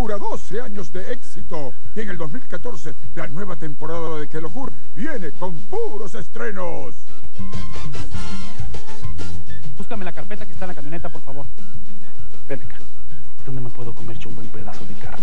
locura, 12 años de éxito. Y en el 2014, la nueva temporada de Que Locura viene con puros estrenos. Búscame la carpeta que está en la camioneta, por favor. Ven acá. ¿Dónde me puedo comer yo un buen pedazo de carne?